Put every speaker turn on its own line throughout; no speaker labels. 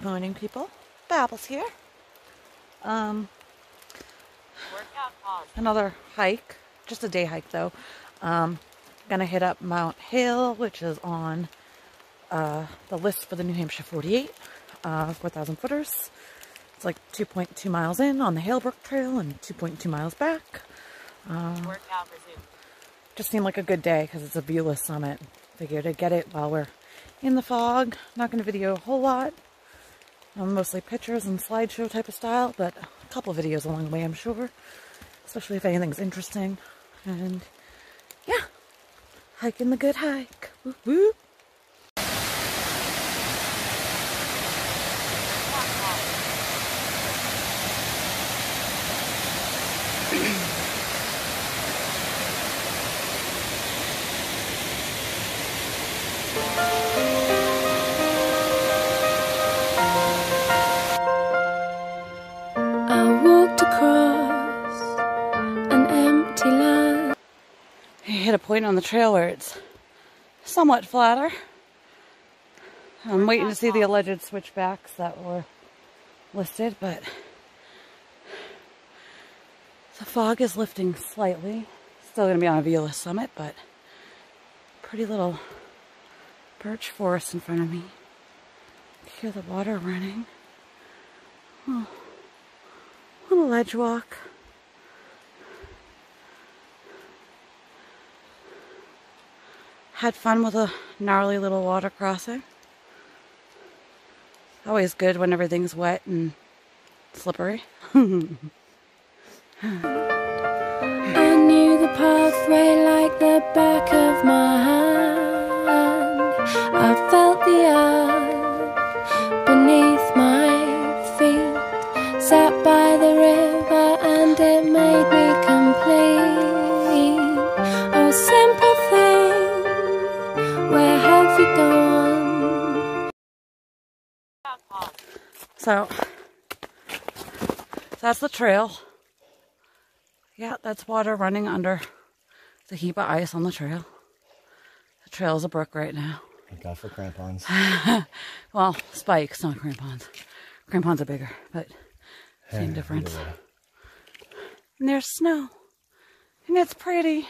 morning, people. Babbles here. Um, another hike, just a day hike though. Um, gonna hit up Mount Hale, which is on uh, the list for the New Hampshire 48, uh, 4,000 footers. It's like 2.2 miles in on the Halebrook Trail and 2.2 miles back. Um, just seemed like a good day because it's a viewless summit. Figured I'd get it while we're in the fog. Not going to video a whole lot. Um, mostly pictures and slideshow type of style, but a couple videos along the way, I'm sure. Especially if anything's interesting. And yeah, hiking the good hike. Woo woo. Hit a point on the trail where it's somewhat flatter. I'm waiting to see the alleged switchbacks that were listed, but the fog is lifting slightly. Still going to be on a viewless summit, but pretty little birch forest in front of me. Hear the water running. Oh, little ledge walk. Had fun with a gnarly little water crossing. Always good when everything's wet and slippery.
I knew the pathway like the back of where have you gone?
So, that's the trail. Yeah, that's water running under the heap of ice on the trail. The trail's a brook right now.
Thank God for crampons.
Well, spikes, not crampons. Crampons are bigger, but same
Yeah,
difference. And there's snow. And it's pretty.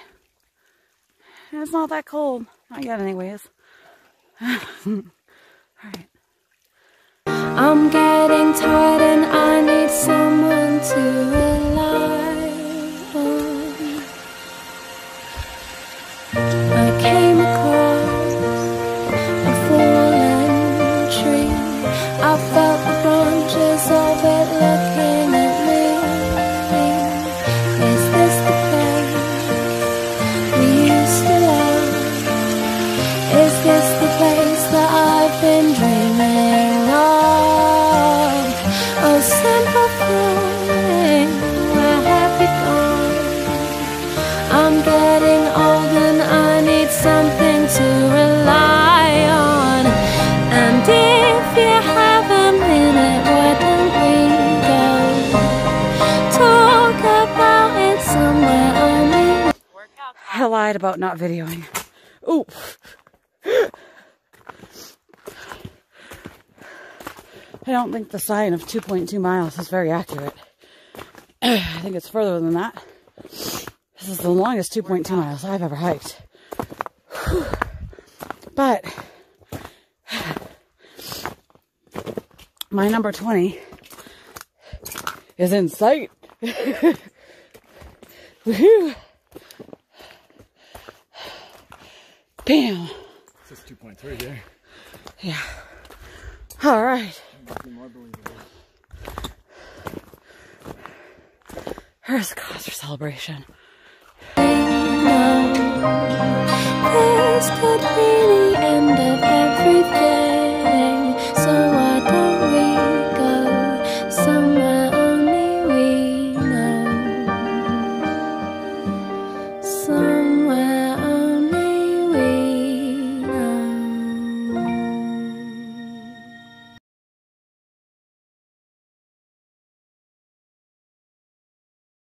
And it's not that cold. Not yet, anyways. Alright.
I'm getting tired and I need someone I
lied about not videoing. Ooh. I don't think the sign of 2.2 miles is very accurate. I think it's further than that. This is the longest 2.2 miles I've ever hiked. But my number 20 is in sight. Woohoo! Bam!
This is 2.3 there.
Yeah. All right.
Must be more believable.
Here's the cause for celebration.